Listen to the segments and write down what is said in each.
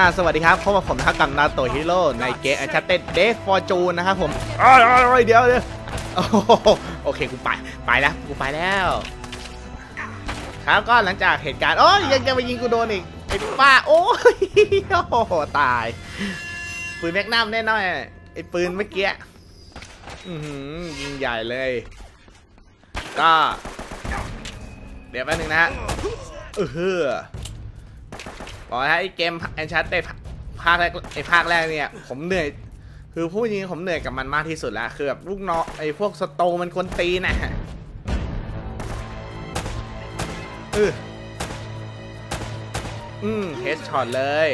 อ่าสวัสดีครับพบกับผมนะครับกับนาโตฮิโร่ในเกม u n c h a r t e d Death Fortune นะครับผมอ้าวอ้าวอ้าวเดี๋ยวเดี๋ยวโอ้โหโอเคกูไปไปแล้วกูไปแล้ว ครับก็หลังจากเหตุการณ์โอ้ยยังจะมายิงกูโดนอีกไอ้ป้าโอ้ยโอ้โหตาย ปืนแมกนัมแน่นอนไอ้ปืนเมื่อกี้อือหือยิงใหญ่เลย ก็ เดี๋ยวแป๊บนึงนะฮะเออ บอกนะไอ้เกมแอนชาร์เตภาคแรกไอ้ภาคแรกเนี่ยผมเหนื่อย คือพูดจริงผมเหนื่อยกับมันมากที่สุดแล้วคือแบบลูกน้องไอ้พวกสโตมันคนตีน่ะเอออืมเฮดช็อตเลย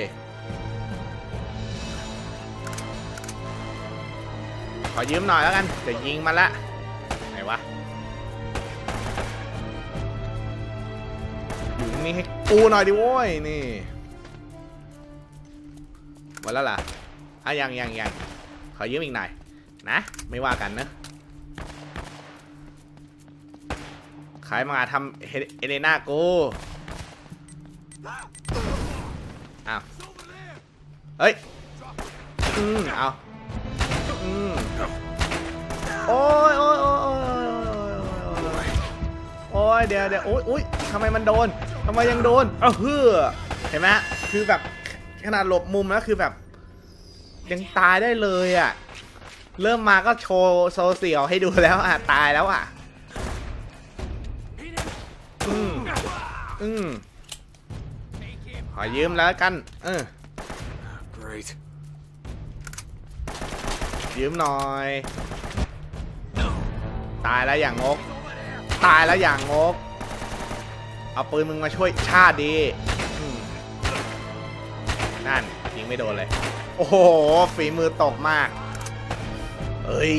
ขอยืมหน่อยแล้วกันเดี๋ยวยิงมันละไหนวะอยู่นี่ให้กูหน่อยดิโว้ยนี่ หมดแล้วล่ะอะยังยังยังขอยืมอีกหน่อยนะ ไม่ว่ากันนะขายมาทำเอเลนากูอ้าวเฮ้ย อืมเอาอืมโอ้ยโอ้ยโอ้ยโอ้ยเดี๋ยวเดี๋ยวโอ้ยโอ้ยทำไมมันโดนทำไมยังโดนเอ้าเฮือเห็นไหมคือแบบ ขนาดหลบมุมแล้วคือแบบ ยังตายได้เลยอะ เริ่มมาก็โชว์โซเสียวให้ดูแล้วอะ ตายแล้วอะ อืมอืมขอยืมแล้วกัน เออ Great. ยืมหน่อย ตายแล้วอย่างงก ตายแล้วอย่างงก เอาปืนมึงมาช่วยชาติดีอืม นั่นยิงไม่โดนเลย โอ้โห ฝีมือตกมาก เอ้ย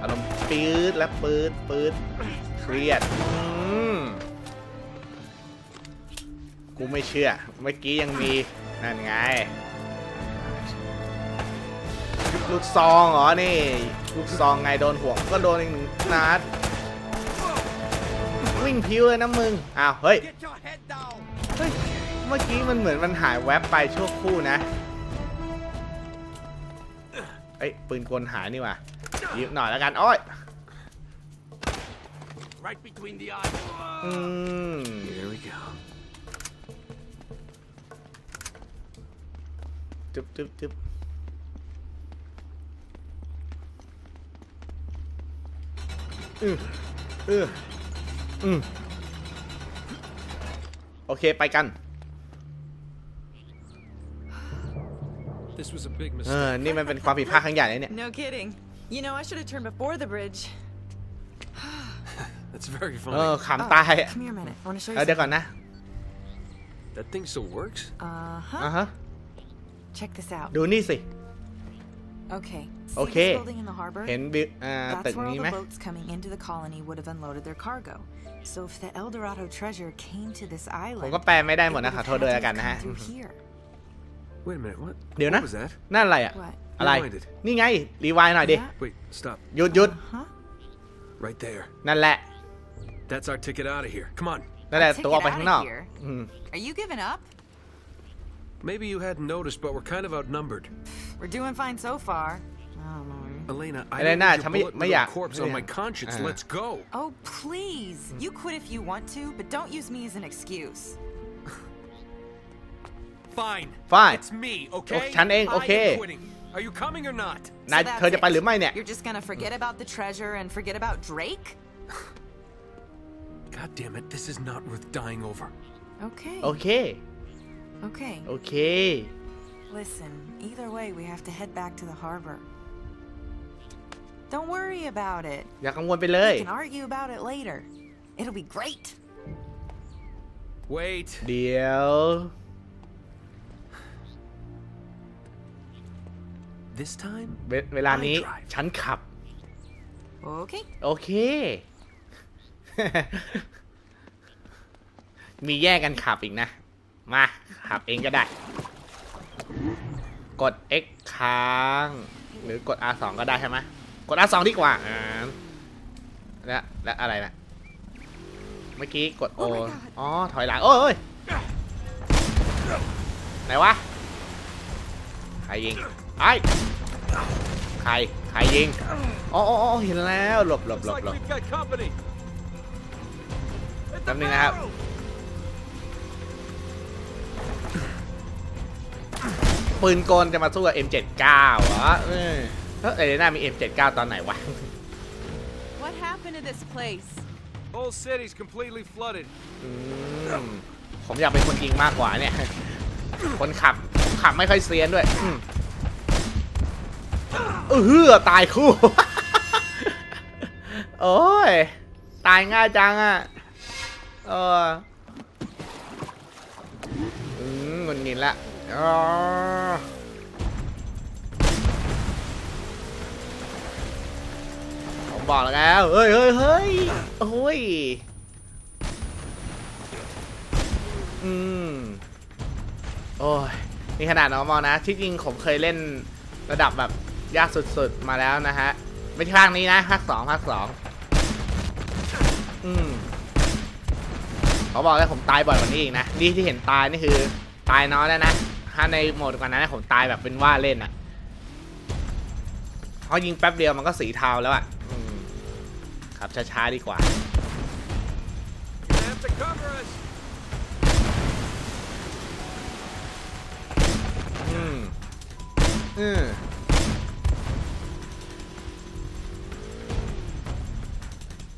อารมณ์ปื๊ดและปื๊ดปื๊ดเครียดอืมกูไม่เชื่อ เมื่อกี้ยังมี นั่นไงลูกซองเหรอ นี่ลูกซองไงโดนห่วงก็โดนอีกหนึ่งนัดวิ่งพิ้วเลยนะมึง อ้าว เฮ้ย Get your head down. เฮ้ย เมื่อกี้มันเหมือนมันหายแวบไปชั่วครู่นะเอ้ยปืนกลหายนี่ว่ะยืมหน่อยแล้วกันอ้อย Right between the eyes. อืม Here we go. จึ๊บจึ๊บจึ๊บอืออืออืมโอเค ไปกัน This was a big เอ mistake. อ นี่มันเป็นความผิดพลาดครั้งใหญ่เลยเนี่ย No kidding. You know, I should have turned before the bridge. That's very เออ funny. ขำตายอ่ะ come here a minute. I want to show เอ you อเดี๋ยวก่อน something. นะ That thing still works? Uh อ่า huh. ฮะ Check this out. ดูนี่สิ Okay. See Okay. this building in the harbor? เห็นบิอ่า ตึ That's ก where นี้ all ไหม the boats coming into the colony would have unloaded their cargo. So if the El Dorado treasure came to this ผม island, ก็แปลไม่ได้ it หมด would นะ have ขอ had โทษด้วย to แล้วกัน have นะฮะ come through here. Wait a minute. What? เดี๋ยว What นะ was that? นั่นอะไรอ่ะ What? อะไร Rewind it. นี่ไง รีวายหน่อยดิ Yeah? Wait. Stop. หยุดหยุด Huh? Right there. นั่นแหละ That's our ticket out of here. Come on. นั่นแหละ Take ตัวออก it ไป out ข้าง of นอก here. อืม Are you giving up? Maybe you hadn't noticed, but we're kind of outnumbered. We're doing fine so far. Oh, Lord. Elena, I Elena, don't need ฉัน your ไม่ bullet ไม่ with อยาก a corpse ไม่ on อยา my ก conscience. อ่า Let's go. Oh, please. You quit if you want to, but don't use me as an excuse. Fine. Fine. It's me, โอ okay? ฉันเอง โอ I เค am quitting. Are you coming or not? นาย So that's เธอจะไป it. หรือไม่เนี่ย You're just gonna forget about the treasure and forget about Drake? God damn it. This is not worth dying over. Okay. โอเค Okay. โอเค Listen, either way, we have to head back to the harbor. Don't worry about it. อย่ากังวลไปเลย We can argue about it later. It'll be great. Wait. เดี๋ยว This time? เวเวลานี้ ฉันขับ Okay. โอเค มีแย่งกันขับอีกนะ มา ขับเองก็ได้ กด X ค้าง หรือกด R2 ก็ได้ใช่ไหมกด R2 ดีกว่าอ่าและและอะไรนะเมื่อกี้กด O Oh my God อ๋อ ถอยหลัง โอ้ย ไหนวะ ใครยิง ไอ้ใครใครยิงอ๋ออ๋ออ๋อเห็นแล้วหลบหลบ Looks หลบ like หลบ we've got company. แป๊บนึงนะครับปืนกลจะมาสู้กับ M79 เหรอเออเฮ้ยเอเลน่ามี M79 ตอนไหนวะ What happened to this place? Whole city's completely flooded. อืมผมอยากเป็นคนยิงมากกว่าเนี่ย คนขับผมขับไม่ค่อยเซียนด้วยอืม เฮือตายคู่ โอ้ย ตายง่ายจังอะ เอออืมมันนินละอ๋อผมบอกแล้ว เฮ้ยเฮ้ยเฮ้ยโอ้ย อืม โอ้ย นี่ขนาดน้องมอนะ ที่จริงผมเคยเล่นระดับแบบ ยากสุดๆ มาแล้วนะฮะ ไม่ใช่ภาคนี้นะภาคสองภาคสองอืมเขาบอกเลยผมตายบ่อยกว่านี้อีกนะนี่ที่เห็นตายนี่คือตายน้อยแล้วนะ ถ้าในโหมดกว่านั้นผมตายแบบเป็นว่าเล่นอะ่ะเขายิงแป๊บเดียวมันก็สีเทาแล้วอะ่ะอืมขับช้าๆดีกว่าอืมอืม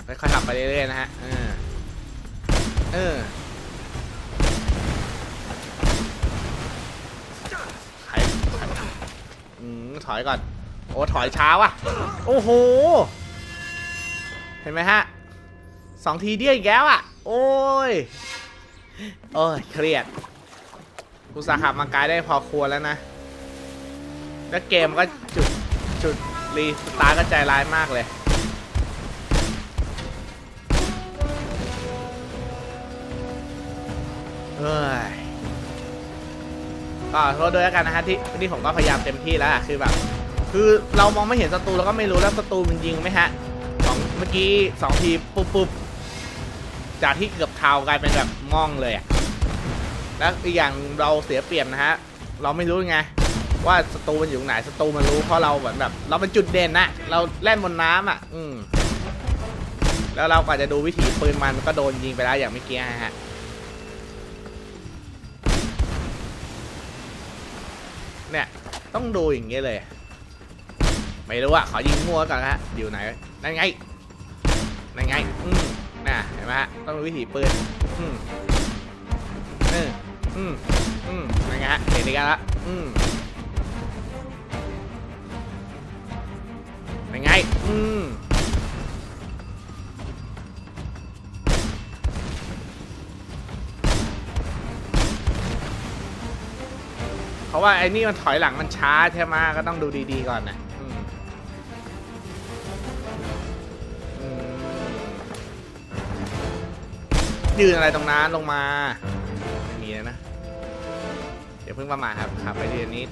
ค่อยๆขับไปเรื่อยๆนะฮะ เออ เออใครใครอืมถอยก่อน โอ้ถอยช้าว่ะ โอ้โห เห็นไหมฮะ สองทีเดียวอีกแล้วอะ โอ้ย โอ้ย เครียดกูสาขับมาไกลได้พอควรแล้วนะ แล้วเกมก็จุดจุดรีสตาร์ก็ใจร้ายมากเลย ยก็โทษด้วยแล้วกันนะฮะที่ที่ผมก็พยายามเต็มที่แล้วอะคือแบบ คือเรามองไม่เห็นศัตรูเราก็ไม่รู้แล้วศัตรูมันยิงไหมฮะสองเมื่อกี้สองทีปุ๊บปุ๊บจากที่เกือบเทากลายเป็นแบบม่องเลยอะแล้วอีกอย่างเราเสียเปรียบนะฮะเราไม่รู้ไงว่าศัตรูมันอยู่ตรงไหนศัตรูมันรู้เพราะเราเหมือนแบบ เราเป็นจุดเด่นนะเราแล่นบนน้ำอะ อืมแล้วเรากว่าจะดูวิถีปืนมันก็โดนยิงไปแล้วอย่างเมื่อกี้ฮะ ต้องดูอย่างเงี้ยเลย ไม่รู้อะขอยิงมั่วก่อนนะฮะอยู่ไหนนั่นไงนั่นไงอืมน่ะเห็นไหมฮะต้องดูวิถีปืนอืมเอออืมอืมนั่นไงฮะเห็นดีกันละอืมนั่นไงอืม ราะว่าไอ้นี่มันถอยหลังมันช้าใช่ไหมก็ต้องดูดีๆก่อนนะยืนอะไรตรงนั้นลงมาไม่มีแล้วนะ เดี๋ยวเพิ่งประมาทครับขับไปทีละนิด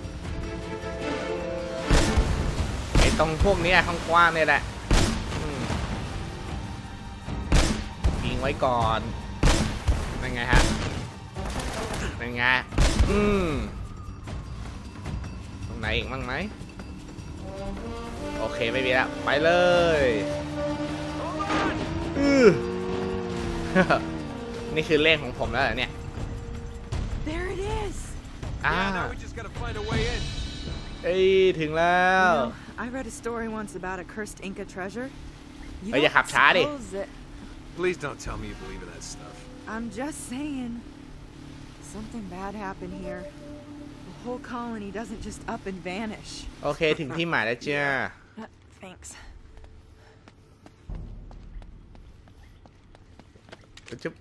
ไอ้ตรงพวกนี้ยข้างกว้างเนี่ยแหละยิงไว้ก่อนเป็นไงฮะเป็นไง อืม นอีกบ้างไหมโอเคไม่มีแล้วไปเลยอือนี่คือเลขของผมแล้วเหรอเนี่ย There it is. อ่า Yeah, now we just gotta find a way in. เอ้ยถึงแล้ว You know, I read a story once about a cursed Inca treasure. You เอ้ยอย่าขับช้าดิ suppose that Please don't tell me you believe in that stuff. I'm just saying. Something bad happened here. The whole colony doesn't just up and vanish. โอเค ถึงที่หมายแล้วจ้า Uh, thanks. จุ๊บ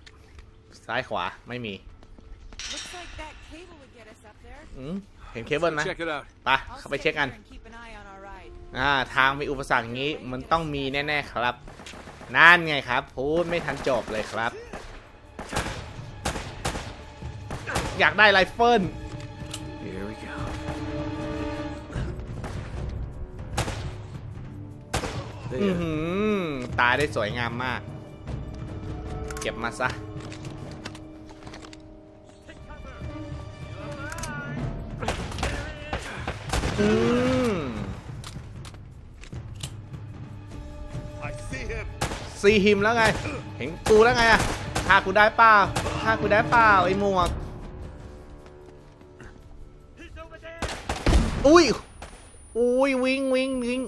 ซ้ายขวาไม่มี Looks like that cable would get us up there. อืมเห็นเคเบิลไหม Check it out. ไป I'll เข้าไป stay เช็คกัน here and keep an eye on our ride. อ่า ทางมีอุปสรรคอย่างนี้ มันต้องมีแน่ ๆ ครับ นั่นไงครับ พูดไม่ทันจบเลยครับ อยากได้ไรเฟิล อือหือตายได้สวยงามมาก เก็บมาซะออืม I see him. ซีหิมแล้วไง เห็นกูแล้วไงอะฆ่ากูได้เปล่าฆ่ากูได้เปล่าไอ้หมวกอุ้ย อุ้ยวิ่งวิ่งวิ่ง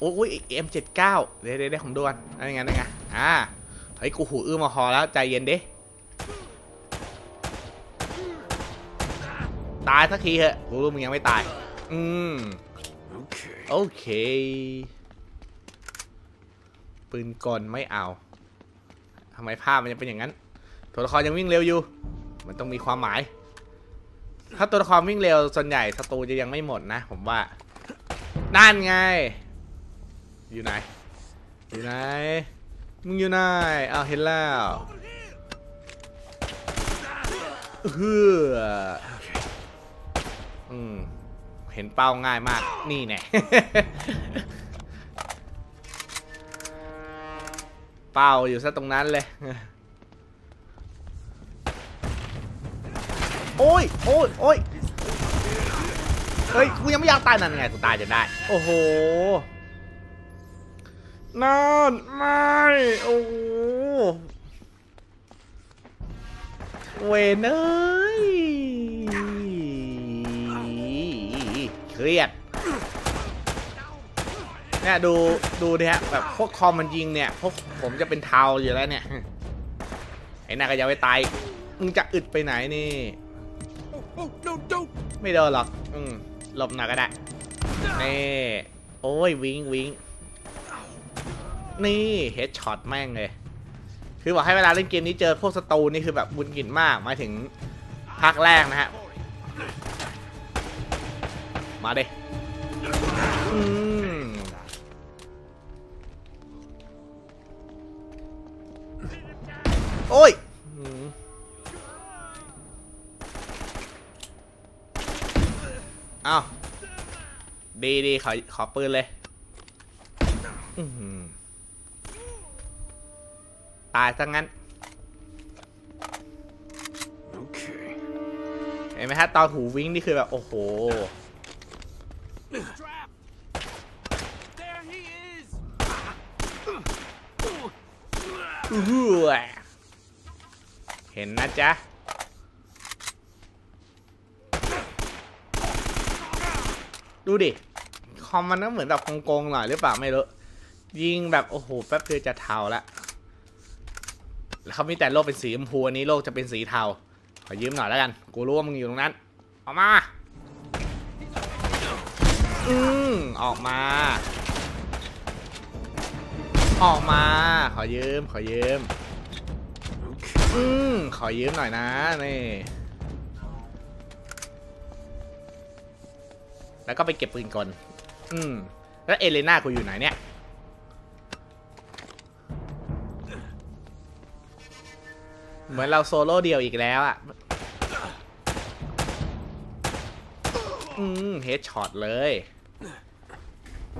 โอ้ยเอ็มเจ็ดเก้าเดี๋ยวเดี๋ยวเดี๋ยวผมดูกันอะไรงั้นอะไรไงอ่าเฮ้ยกูหูอื้อมาคอแล้วใจเย็นดิตายสักทีเถอะกูรู้มึงยังไม่ตาย อืม Okay. โอเค ปืนกลไม่เอาทำไมภาพมันยังเป็นอย่างนั้น ตัวละครยังวิ่งเร็วอยู่ มันต้องมีความหมาย ถ้าตัวละครวิ่งเร็วส่วนใหญ่ศัตรูจะยังไม่หมดนะ ผมว่านั่นไง อยู่ไหน อยู่ไหน มึงอยู่ไหนอ้าวเห็นแล้วเฮืออืม เห็นเป้าง่ายมาก นี่แน่เป้าอยู่ซะตรงนั้นเลย โอ้ย โอ้ย โอ้ย เฮ้ย กูยังไม่อยากตายนั่นไง กูตายจนได้ โอ้โห นั่นไม่โอ้เวนเอ้ยเครียดเนี่ยดูดูดิฮะแบบพวกคอมมันยิงเนี่ยพวกผมจะเป็นเทาอยู่แล้วเนี่ยไอ้นาก็ยังไม่ตายมึงจะอึดไปไหนนี่ ไม่โดนหรอก อืมหลบหน่อยก็ได้นี่โอ้ยวิงวิง นี่เฮดช็อตแม่งเลย คือบอกให้เวลาเล่นเกมนี้เจอพวกศัตรูนี่คือแบบบุญกินมากหมายถึงภาคแรกนะฮะ มาเด้โอ้ยอืมเอาดีดีขอขอปืนเลย อื ตายซะงั้น Okay. เห็นไหมฮะตอนหูวิ่งนี่คือแบบ โอ้โห Trap! There he is! อื้อหือเห็นนะจ๊ะดูดิ คอมมันก็เหมือนแบบโกงๆหน่อยหรือเปล่าไม่รู้ ยิงแบบ โอ้โห แป๊บเดียวจะเทาละ แล้วเขามีแต่โลกเป็นสีชมพูอันนี้โลกจะเป็นสีเทา ขอยืมหน่อยแล้วกัน กูรู้ว่ามึงอยู่ตรงนั้น ออกมา อืมออกมา ออกมา ขอยืม ขอยืม อืมขอยืมหน่อยนะ นี่ แล้วก็ไปเก็บปืนกลอืมแล้วเอเลน่ากูอยู่ไหนเนี่ย เหมือนเราโซโล่เดี่ยวอีกแล้วอะ อืม headshot เลย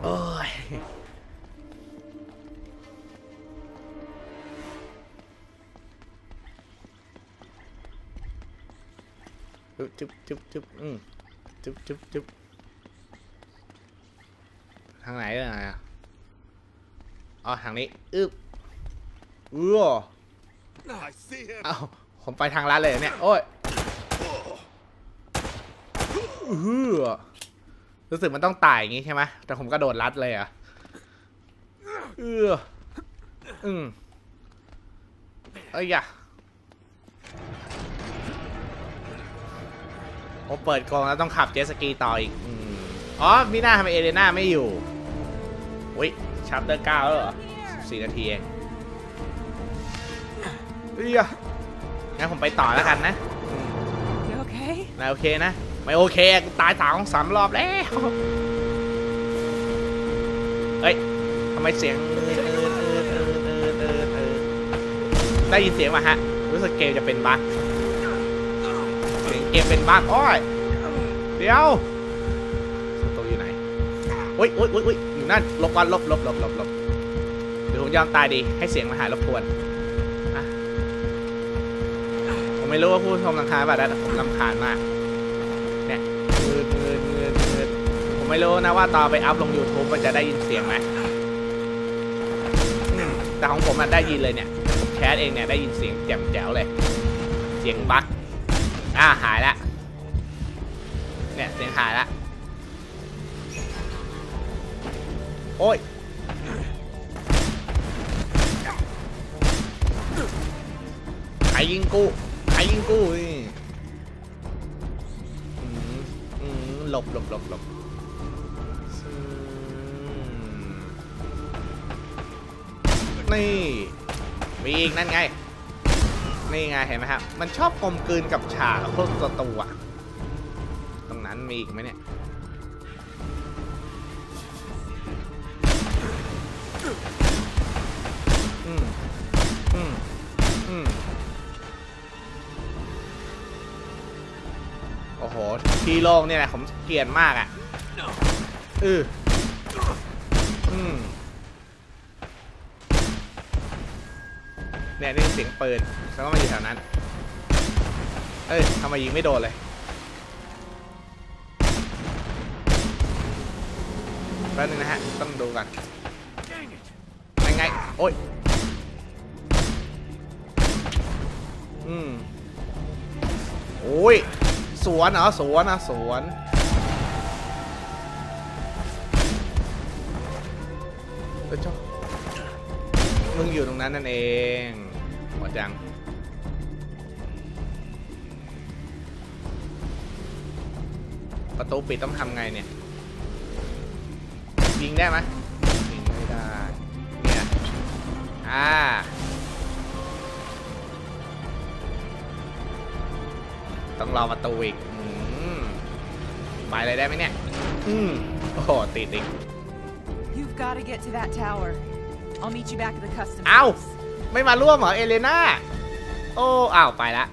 โอ้ยจุ๊บจุ๊บจุ๊บจุ๊บอืมจุ๊บจุ๊บจุ๊บทางไหนเอ่ยอะอ๋อทางนี้ อึ๊บอื้อ เอ้าผมไปทางลัดเลยเนี่ย โอ้ยรู้สึกมันต้องตายอย่างงี้ใช่ไหมแต่ผมกระโดดลัดเลยอะเอืออืมเอ้ยอย่าผมเปิดกรงแล้วต้องขับเจสกีต่ออีกอืมอ๋อมีหน้าทำไมเอเลน่าไม่อยู่อุ้ยชัปเตอร์เก้าแล้วเหรอสี่นาทีเอง เอ้ยอย่างั้นผมไปต่อแล้วกันนะ You okay? นายโอเคนะ ไม่โอเคกูตายสองสามรอบแล้วเฮ้ยทำไมเสียงเออเออเออเออเออเออเออได้ยินเสียงมาฮะ รู้สึกเกมจะเป็นบั๊กเสียงเกมเป็นบั๊กโอ้ยเดี๋ยวสตูอยู่ไหนโอ้ยโอ้ยโอ้ยโอ้ยอยู่นั่นหลบก่อนหลบหลบหลบหลบหลบเดี๋ยวผมยอมตายดีให้เสียงมาหารบกวนอะผม ไม่รู้ว่าผู้ชมรำคาญป่ะแต่ผมรำคาญมาก เนี่ยเงินเงินเงินเงินผมไม่รู้นะว่าต่อไปอัพลง YouTube มันจะได้ยินเสียงไหมแต่ของผมมันได้ยินเลยเนี่ยแคสเองเนี่ยได้ยินเสียงแจ่มแจ๋วเลย เสียงบั๊กอ่าหายละเนี่ยเสียงหายละโอ้ยใครยิงกู อุ้ยอืมอืมหลบหลบหลบหลบอืมนี่ มีอีกนั่นไง นี่ไงเห็นไหมครับ มันชอบกลมกลืนกับฉากพวกตัวตัวอะตรงนั้นมีอีกไหมเนี่ย ที่โล่งเนี่ยแหละผมเกลียดมากอะเอออืมเนี่ยนี่เสียงปืนแล้วก็มาอยู่แถวนั้น เอ้ยทำไมยิงไม่โดนเลยแป๊บนึงนะฮะ ต้องดูกันยังไง โอ้ย อืมโอ้ย วนเหรอสวนนะสวนเอ้ยเจ้ามึงอยู่ตรงนั้นนั่นเองหมดยังประตูปิดต้องทำไงเนี่ยยิงได้ไหมยิงไม่ได้เนี่ยอ่า ต้องรอประตูอีกอืมไปเลยได้ไหมเนี่ย อืมโอ้โหติดอีก You've got to get to that tower. I'll meet you back at the customs. Ow! place. ไม่มาร่วมเหรอเอเลน่าโอ้อ้าวไปละ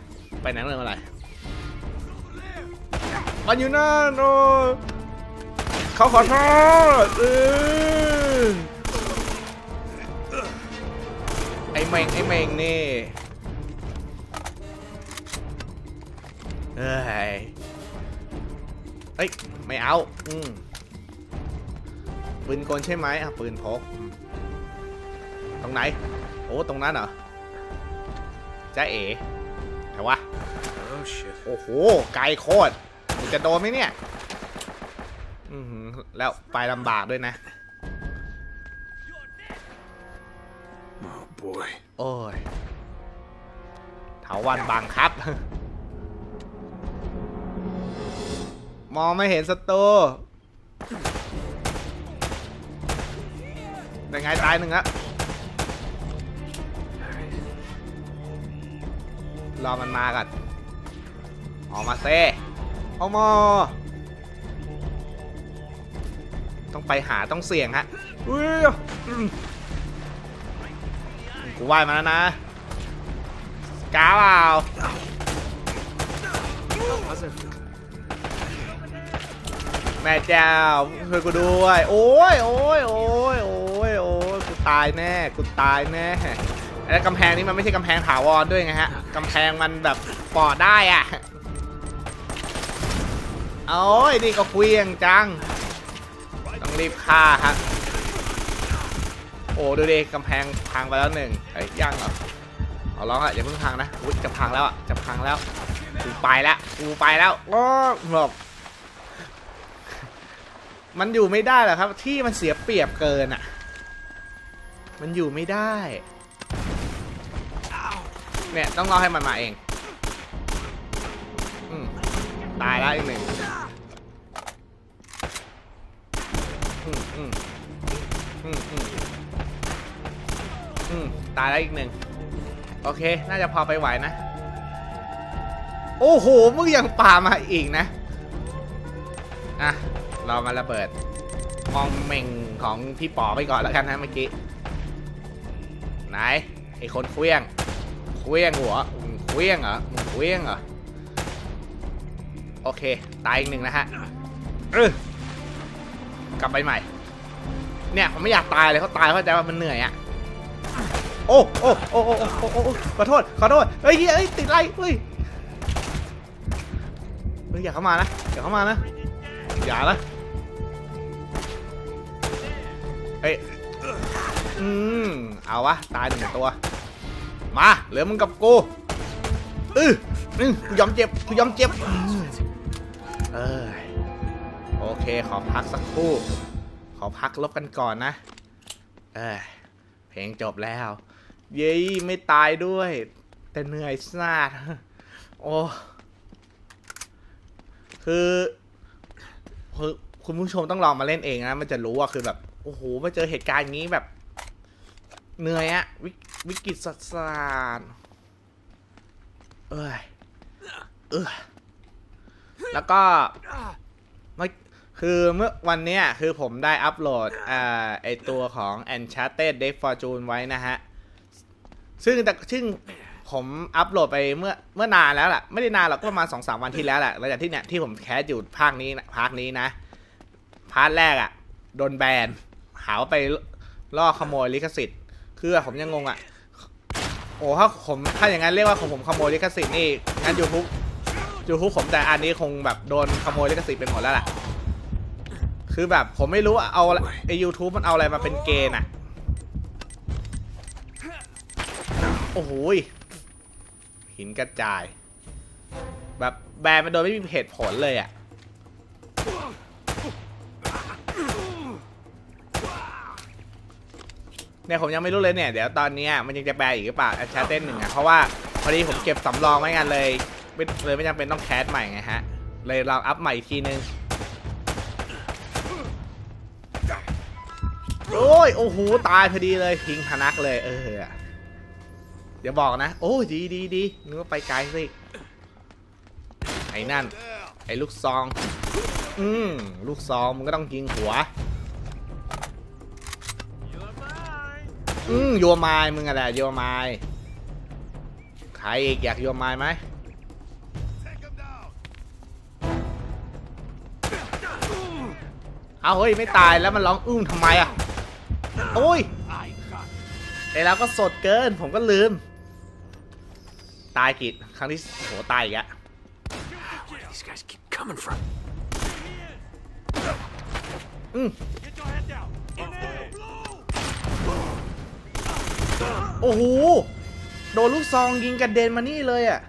ไปไหนเรื่องอะไรมันอยู่นั่นโอ้เขาขอโทษเออไอ้เมงไอ้เมงนี่ เอ้ยเอ้ย ไม่เอา อืมปืนกลใช่ไหมอะ ปืนพกอืมตรงไหน โอ้ ตรงนั้นเหรอจ้าเอ๋แต่ว่า Oh shit. โอ้โห ไกลโคตรมึงจะโดนไหมเนี่ย อือหือแล้วไปลำบากด้วยนะ Oh boy. โอ้ยเถาวันบังครับ มองไม่เห็นศัตรูเป็นไงตายหนึ่งอะรอมันมากันออกมาเซ่ออกมาต้องไปหาต้องเสี่ยงฮะอุ้ยกูไหวมาแล้วนะก้าวเปล่า ม่เจ้าช่วยกูด้วย โอ้ยโอ้ยโอ้ยโอ้ยโอ้ยกูตายแน่กูตายแน่แล้วกำแพงนี้มันไม่ใช่กำแพงถาวรด้วยไงฮะกำแพงมันแบบปอดได้อะโอ้ยนี่ก็เควียงจัง ต้องรีบฆ่าฮะโอ้ดูดิกำแพงพังไปแล้วหนึ่งเฮ้ยยังเหรอเอาร้องอะอย่าเพิ่งพังนะอุ๊ยจะพังแล้วอะจะพังแล้วกูไปแล้วกูไปแล้วโอ้หลบ มันอยู่ไม่ได้หรอครับ ที่มันเสียเปรียบเกินอะ มันอยู่ไม่ได้ เนี่ยต้องรอให้มันมาเองอตายแล้วอีกหนึ่งตายแล้วอีกหนึ่งโอเค น่าจะพอไปไหวนะ โอ้โห มึงยังป่ามาอีกนะ อะ รามาระเบิด มองเม่งของพี่ป๋อไปก่อนแล้วกันนะเมื่อกี้ ไหนไอคนเคลี้ยงเคลี้ยงหัวมึงเคลี้ยงเหรอมึงเคลี้ยงเหรอ โอเค ตายอีกหนึ่งนะฮะเออกลับไปใหม่ เนี่ยผมไม่อยากตายเลยเขาตายเข้าใจว่ามันเหนื่อยอะโอ้โอ้โอ้โอ้โอ้โอ้ขอโทษ ขอโทษ เฮ้ยเฮ้ย ติดไรเฮ้ยเฮ้ยอย่าเข้ามานะ อย่าเข้ามานะ อย่านะ อืมเอาวะ ตายหนึ่งตัว มาเหลือมึงกับกูอืออือกูยอมเจ็บกูยอมเจ็บเออโอเค ขอพักสักครู่ ขอพักลบกันก่อนนะ เออเพลงจบแล้ว เย้ไม่ตายด้วย แต่เหนื่อยซาดโอ้คือคือคุณผู้ชมต้องลองมาเล่นเองนะ มันจะรู้ว่าคือแบบ โอ้โหมาเจอเหตุการณ์อย่างนี้แบบ เหนื่อยอะวิวิกฤตสัสารเอ้ยเออแล้วก็เมื่อคือเมื่อวันเนี้ยคือผมได้อัปโหลดอ่าไอตัวของ Enchanted Deck Fortune ไว้นะฮะ ซึ่งแต่ซึ่งผมอัปโหลดไปเมื่อเมื่อนานแล้วแหละไม่ได้นานหรอกก็ประมาณสองสามวันที่แล้วแหละหลังจากที่เนี่ยที่ผม cast อยู่ภาคนี้ภาคนี้นะ part แรกอะ่ะ โดนแบนหาว่าไปล่อขโมยลิขสิทธิ์ คือผมยังงงอะ่ะ โอ้ถ้าผมถ้าอย่างนั้นเรียกว่าของผมขโมยลิขสิทธิ์นี่งั้น YouTube YouTube ผมแต่อันนี้คงแบบโดนขโมยลิขสิทธิ์เป็นหมดแล้วล่ะ คือแบบผมไม่รู้เอาไอยูทูบมันเอาอะไรมาเป็นเกณฑ์อะ โอ้โหหินกระจาย แบบแบนมันโดยไม่มีเหตุผลเลยอะ เนี่ยผมยังไม่รู้เลยเนี่ยเดี๋ยวตอนนี้มันยังจะแบนอีกหรือเปล่าแชทเต้นหนึ่งอะเพราะว่าพอดีผมเก็บสำรองไว้งานเลยไม่เลยไม่จำเป็นต้องแคสใหม่ไงฮะ เลยลองอัพใหม่อีกทีนึงโอ้ยโอ้โหตายพอดีเลยทิ้งพนักเลยเอออย่าบอกนะ โอ้ดีดีดีนึกว่าไปไกลสิไอ้นั่น ไอ้ลูกซอง อืมลูกซองมึงก็ต้องยิงหัว อืมโยมายมึงอะไรโยมายใครอีกอยากโยมายไหม Take him down. เอาเฮ้ยไม่ตายแล้วมันร้องอื้มทำไมอะโอ้ยไอ้เราก็สดเกินผมก็ลืม ตายกิดครั้งที่โหตายอีกอะ Where do these guys keep coming from? อืม Get your head down. In there. โอ้โห โดนลูกซองยิงกระเด็นมานี่เลยอะ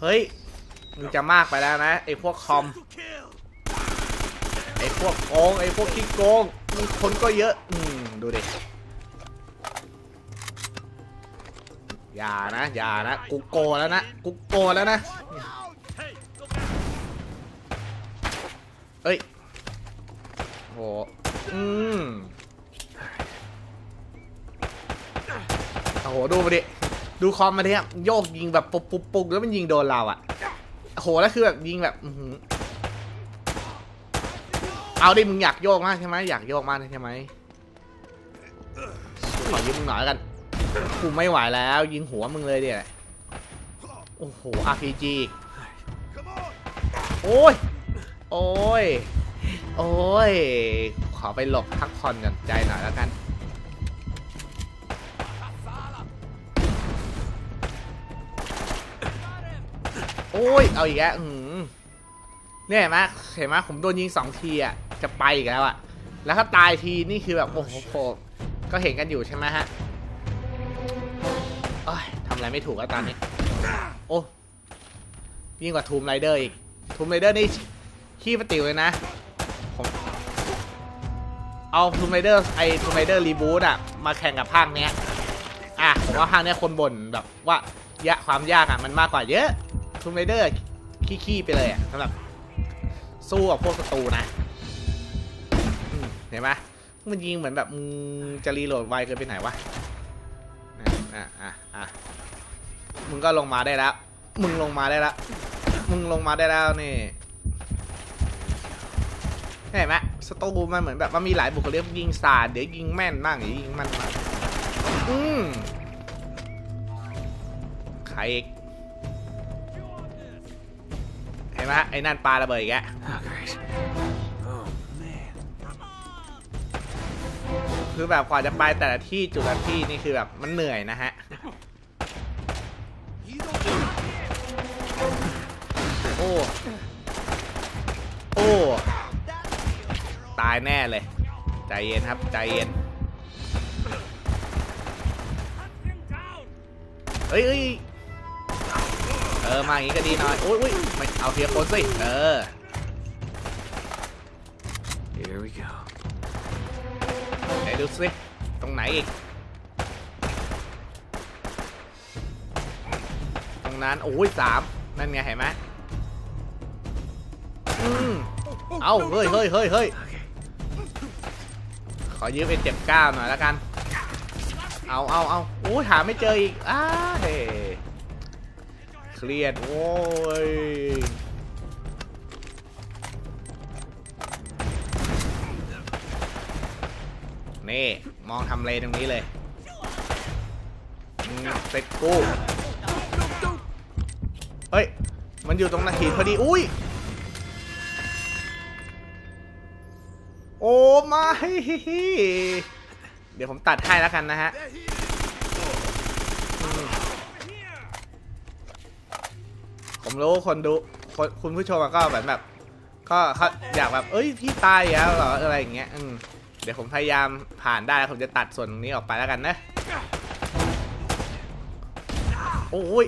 เฮ้ย มึงจะมากไปแล้วนะไอ้พวกคอม ไอ้พวกโกงไอ้พวกขี้โกงมึงคนก็เยอะ อืม ดูดิ อย่านะ อย่านะ กูโกแล้วนะ กูโกแล้วนะ เอ้ยโหอืม โอ้โหดูมาดิดูคอมมาดิครับโยกยิงแบบปุบปุบปุบแล้วมันยิงโดนเราอะโอ้โหแล้วคือแบบยิงแบบเอาดิมึงอยากโยกมากใช่ไหมอยากโยกมากใช่ไหมขอยิงมึงหน่อยกันกูไม่ไหวแล้ว ยิงหัวมึงเลยเดี๋ยโอ้โห RPG โอ้ย โอ้ย โอ้ย ขอไปหลบพักผ่อนหย่อนใจหน่อยแล้วกัน โอ้ย เอาอีกแล้วเนี่ยเห็นไหมเห็นไหมผมโดนยิงสองทีอะ จะไปอีกแล้วอะ แล้วถ้าตายทีนี่คือแบบโอ้โหก็เห็นกันอยู่ใช่ไหมฮะโอ้ยทำอะไรไม่ถูกแล้วตอนนี้ โอ้ยิ่งกว่า Tomb Raider อีก Tomb Raider นี่ขี้ปะติ๋วเลยนะ ผมเอา Tomb Raider ไอ้ Tomb Raider reboot อะ มาแข่งกับภาคเนี้ย อะผมว่าภาคเนี้ยคนบ่นแบบว่ายะความยากอะมันมากกว่าเยอะ Tomb Raider ขี้ๆไปเลยอะสำหรับสู้กับพวกศัตรูนะเห็นไหมมันยิงเหมือนแบบมึงจะ reload ไวเกินไปไหนวะอะอะอะมึงก็ลงมาได้แล้ว มึงลงมาได้แล้วมึงลงมาได้แล้วนี่เห็นไหมสตูมันเหมือนแบบมันมีหลายบุคลิกยิงสาดเดี๋ยวยิงแม่นบ้างเดี๋ยวยิงมันมางอืมใครอีก ห็นไหมฮะไอ้นั่นปลาระเบิดอีกแล้คือแบบกว่าจะไปแต่ละที่จุดละที่นี่คือแบบมันเหนื่อยนะฮะโอ้โอ้ตายแน่เลย ใจเย็นครับ ใจเย็นเฮ้ย เฮ้ยเออ มาอย่างงี้ก็ดีหน่อยอุ้ยอุ้ยไม่เอาเทียร์คนสิ เออ Here we go. ไหนดูสิ ตรงไหนอีก ตรงนั้น โอ้ยสามนั่นไงเห็นไหมอืมเอาเฮ้ยเฮ้ยเฮ้ยเฮ้ยขอยืมเป็นเจ็บก้าวหน่อยแล้วกัน เอาเอาเอาโอ้ยหาไม่เจออีก อ้าเฮ้ เครียด โอ้ย นี่ มองทำเลตรงนี้เลยเสร็จกูเฮ้ย มันอยู่ตรงนาทีพอดี อุ้ย โอ้ไม่ เดี๋ยวผมตัดให้แล้วกันนะฮะ ผมรู้คนดูคนคุณผู้ชมอะก็แบบแบบ ก็เขาอยากแบบ เอ้ยพี่ตายแล้วเหรออะไรอย่างเงี้ยอืมเดี๋ยวผมพยายามผ่านได้แล้วผมจะตัดส่วนนี้ออกไปแล้วกันนะ โอ้ย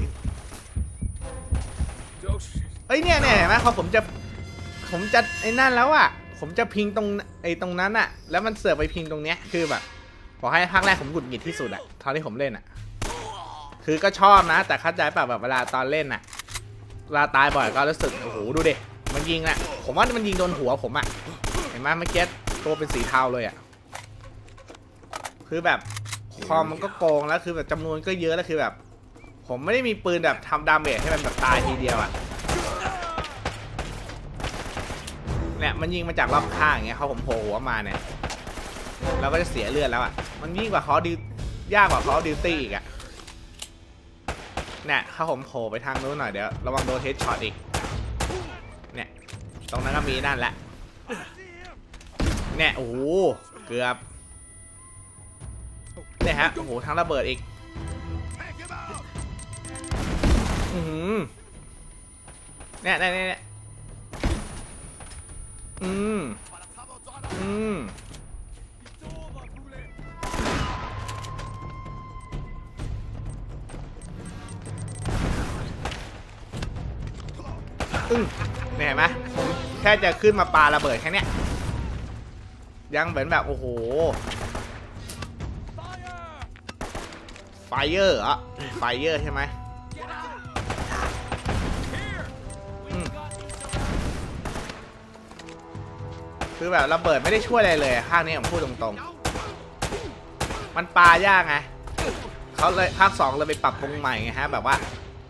เอ้ยเนี่ยเนี่ยเห็นไหมพอผมจะผมจะไอ้นั่นแล้วอะผมจะพิงตรงไอ้ตรงนั้นอะแล้วมันเสือกไปพิงตรงเนี้ยคือแบบขอให้ภาคแรกผมหงุดหงิดที่สุดอะตอนที่ผมเล่นอะคือก็ชอบนะ แต่เข้าใจแบบแบบเวลาตอนเล่นอะ เราตายบ่อยก็รู้สึกโอ้โหดูดิมันยิงอะผมว่ามันยิงโดนหัวผมอะเห็นไหมเมื่อกี้ตัวเป็นสีเทาเลยอะคือแบบคอมมันก็โกงแล้วคือแบบจำนวนก็เยอะแล้วคือแบบ ผมไม่ได้มีปืนแบบทำ damage ให้มันแบบตายทีเดียวอะเนี่ยมันยิงมาจากรอบข้างอย่างเงี้ยเขาผมโผล่หัวมาเนี่ยเราก็จะเสียเลือดแล้วอะมันยิ่งกว่า Call of Du ยากกว่า Call of Duty อีกอะ เนี่ยถ้าผมโผล่ไปทางนู้นหน่อยเดี๋ยวระวังโดน headshot อีก เนี่ย ตรงนั้นก็มีนั่นแหละ เนี่ย โอ้โห เกือบ เนี่ยฮะ โอ้โห ทั้งระเบิดอีก อือหือเนี่ยเนี่ยเนี่ยเนี่ยอืม อืม อึ้งเนี่ยเห็นไหมผมแค่จะขึ้นมาปาระเบิดแค่เนี้ยยังเหมือนแบบ โอ้โห ไฟเออร์เหรอไฟเออร์ใช่ไหมคือแบบระเบิดไม่ได้ช่วยอะไรเลยอะภาคนี้ผมพูดตรงๆ มันปายากไงเขาเลยภาคสองเลยไปปรับปรุงใหม่ไงฮะ แบบว่า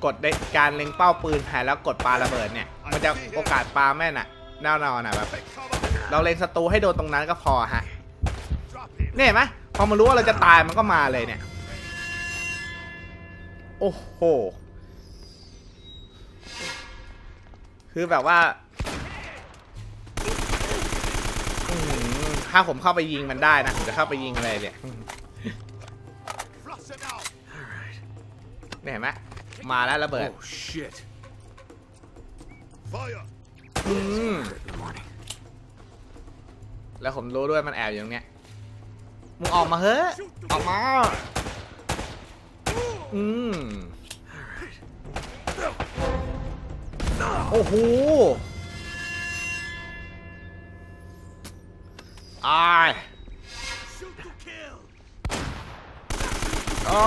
กดในการเล็งเป้าปืนแผ่แล้วกดปาระเบิดเนี่ย มันจะโอกาสปาแม่นอะแน่นอนอะแบบเราเล็งศัตรูให้โดนตรงนั้นก็พอฮะเนี่ยเห็นไหมพอมันรู้ว่าเราจะตายมันก็มาเลยเนี่ย โอ้โห คือแบบว่าถ้าผมเข้าไปยิงมันได้นะ ผมจะเข้าไปยิงอะไรเนี่ยเนี่ยเห็นไหม มาแล้วระเบิด Oh shit. Fire! อืม In the morning. แล้วผมรู้ด้วยมันแอบอยู่ตรงเนี้ย มึงออกมาเฮ้ยออกมา อืมโอ้โหอาย โอ้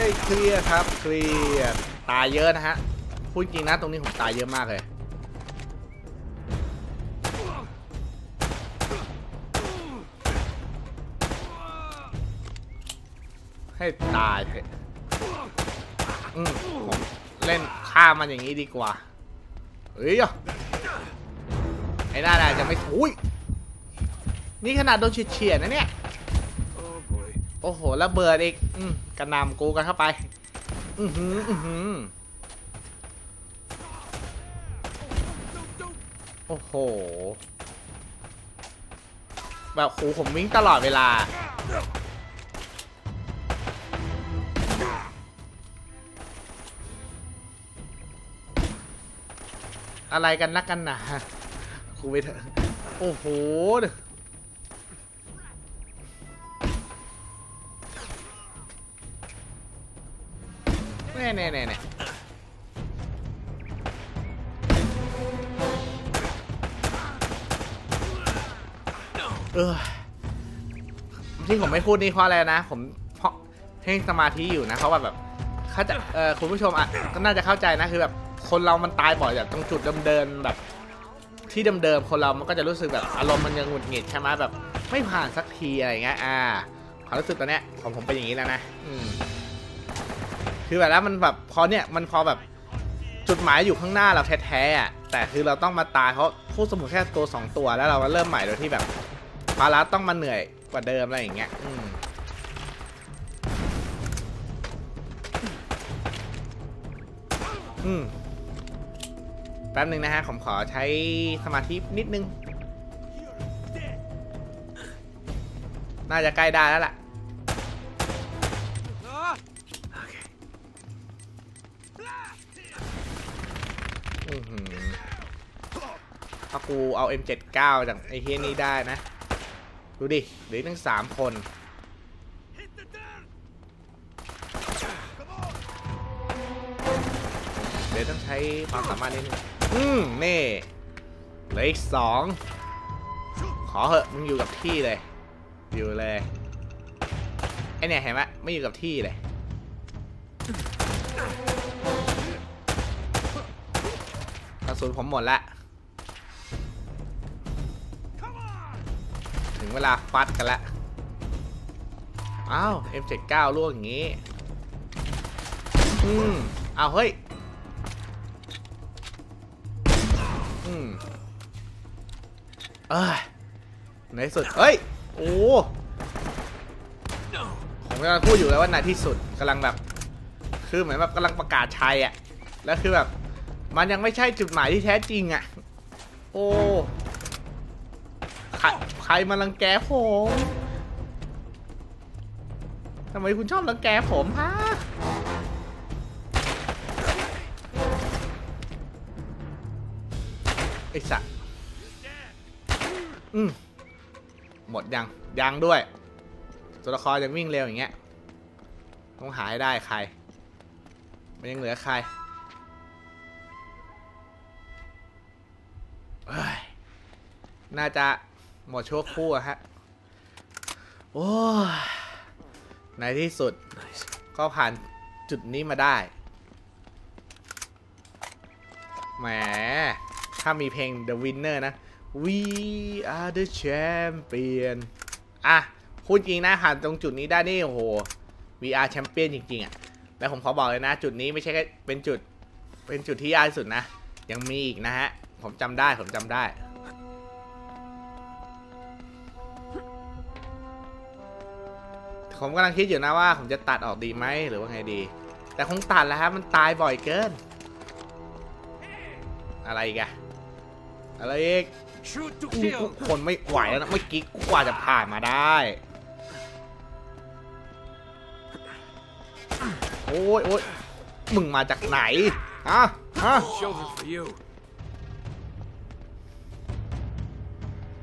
ยเคลียร์ครับเคลียร์ตายเยอะนะฮะพูดจริงนะตรงนี้ผมตายเยอะมากเลยให้ตายเถอะอืมผมเล่นฆ่ามันอย่างนี้ดีกว่าเฮ้ยไอ้หน้าแดงจะไม่อุ้ยนี่ขนาดโดนเฉียดๆนะเนี่ย โอ้โหระเบิดอีกอืกระนำกูกันเข้าไป อือหืออือหือโอ้โห แบบโหผมวิ่งตลอดเวลา อะไรกันนักกันหนากูไปเถอะ โอ้โห น่แน่แน่เออที่ผมไม่พูดนี่เพราะอะไรนะ ผมเพราะเพ่งสมาธิอยู่นะเพราะว่าแบบเขาใจเออคุณผู้ชมอะก็น่าจะเข้าใจนะคือแบบ คนเรามันตายบ่อยจากตรงจุดเดิมๆแบบ ที่เดิมๆคนเรามันก็จะรู้สึกแบบอารมณ์มันยังหงุดหงิดใช่ไหมแบบ ไม่ผ่านสักทีอะไรอย่างเงี้ยอ่าความรู้สึกตอนเนี้ยของผมเป็นอย่างนี้แล้วนะ อืม คือแบบแล้วมันแบบพอเนี่ยมันพอแบบจุดหมายอยู่ข้างหน้าเราแท้ๆอะแต่คือเราต้องมาตายเพราะผู้สมุนแค่ตัวสองตัวแล้วเราก็เริ่มใหม่โดยที่แบบภาระต้องมาเหนื่อยกว่าเดิมอะไรอย่างเงี้ยอืมอืมแป๊บหนึ่งนะฮะผมขอใช้สมาธินิดนึง น่าจะใกล้ได้แล้วล่ะ อูเอา M79 จากไอ้เฮียนี้ได้นะ ดูดิเหลืออกตั้งสามคน เดี๋ยวต้องใช้ความสามารถนิดนึงอืมนี่เหลืออีกสองขอเหอะมึงอยู่กับที่เลย อยู่เลยไอเนี่ยเห็นไหมไม่อยู่กับที่เลยกระสุนผมหมดละ เวลาฟัดกันละอ้าว M79 ล่วงอย่างงี้ อืมอ้าวเฮ้ย อืมเอ้ยในสุด เฮ้ย โอ้ผมกำลังพูดอยู่เลยว่าในที่สุดกำลังแบบ คือเหมือนแบบกำลังประกาศชัยอะแล้วคือแบบ มันยังไม่ใช่จุดหมายที่แท้จริงอะโอ้ รใครมารังแกผมทำไมคุณชอบรังแกผมฮะไอ้สัตว์อืมหมดยัง ยังด้วย ตัวละครยังวิ่งเร็วอย่างเงี้ย ต้องหาให้ได้ใคร มันยังเหลือใครเอ้ยน่าจะ หมดชั่วครู่อะฮะ โอ้ยในที่สุด Nice. ก็ผ่านจุดนี้มาได้ แหม ถ้ามีเพลง The Winner นะ We are the champion อะพูดจริงนะผ่านตรงจุดนี้ได้นี่โอ้โห We are champion จริง ๆอะ แล้วผมขอบอกเลยนะ จุดนี้ไม่ใช่แค่เป็นจุด เป็นจุดที่ยากที่สุดนะ ยังมีอีกนะฮะ ผมจำได้ ผมจำได้ ผมกำลังคิดอยู่นะว่าผมจะตัดออกดีไหมหรือว่าไงดี แต่คงตัดแล้วครับมันตายบ่อยเกิน อะไรอีกอะอะไรอีกคนไม่ไหวแล้วนะเมื่อกี้กูกว่าจะผ่านมาได้ โอ้ยโอ้ยมึงมาจากไหนฮะฮะ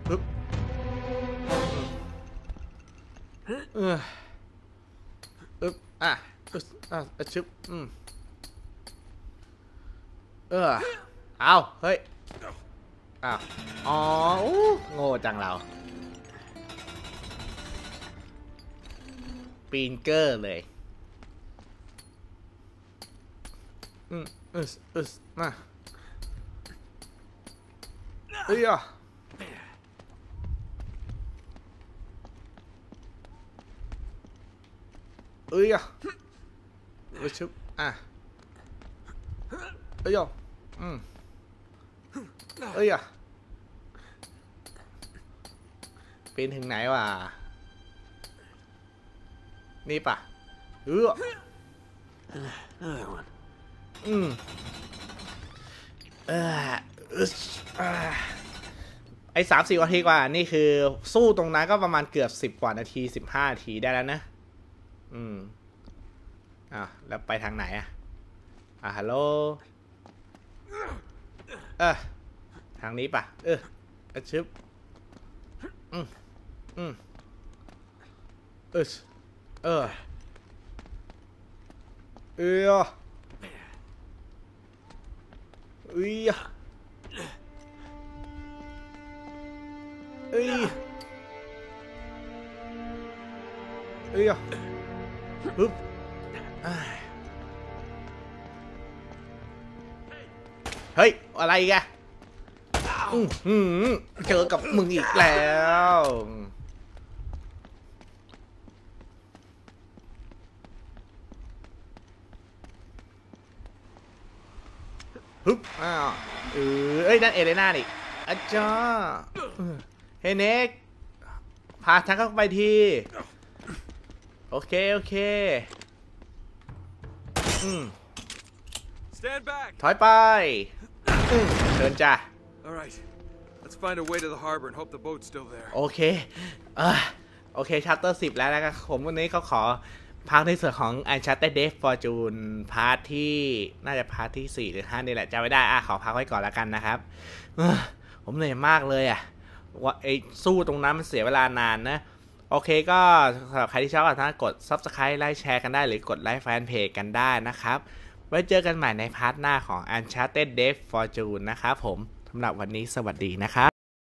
ปึ๊บเออ อะอะอะชึบอืมเออเอาเฮ้ยอ้าวอ๋อโง่จังเรา ปีนเกอร์เลยอืมอึสอึสมาเอ้ยอะ เอ้ยอะเอ้ยชุบอะเอ้ยอะอืมเอ้ยอะปีนถึงไหนวะนี่ปะเอออืมเอออไอ้สามสี่นาทีกว่า นี่คือสู้ตรงนั้นก็ประมาณเกือบสิบกว่านาทีสิบห้านาทีได้แล้วนะ อืมอะแล้วไปทางไหนอะอะฮัลโหลเออทางนี้ปะเอออะชึบอืมอืมเออเออเอออุ้ยเอ้ยเอ้ย ฮึบเฮ้ย อะไรกอะอื้อหือเจอกับมึงอีกแล้วฮึบอ้าวเออเอ้ย นั่นเอเลน่านี่อาจารย์เฮเน็กพาทางเข้าไปที โอเค โอเค อืม Stand back. ถอยไปอืมเชิญจ้ะ All right. Let's find a way to the harbor and hope the boat's still there. โอเคเออโอเคชัตเตอร์สิบแล้วนะครับผมวันนี้เขาขอพักในส่วนของ Uncharted Death Fortune part ที่น่าจะ part ที่ 4 หรือ 5 นี่แหละจำไม่ได้อะขอพักไว้ก่อนแล้วกันนะครับเอ้อผมเหนื่อยมากเลยอะว่าไอ้สู้ตรงนั้นมันเสียเวลานานนะ โอเคก็สำหรับใครที่ชอบก็สามารถกด Subscribe ไลค์แชร์กันได้หรือกด like fanpage กันได้นะครับ ไว้เจอกันใหม่ใน part หน้าของ Uncharted Drake's Fortune นะครับผมสำหรับวันนี้สวัสดีนะครับ